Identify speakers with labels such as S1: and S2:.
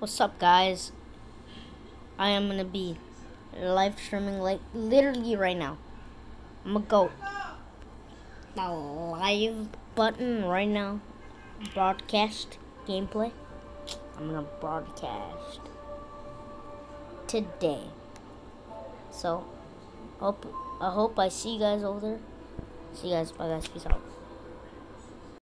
S1: What's up, guys? I am gonna be live streaming like literally right now. I'm gonna go the live button right now. Broadcast gameplay. I'm gonna broadcast today. So, hope I hope I see you guys over there. See you guys. Bye, guys. Peace out.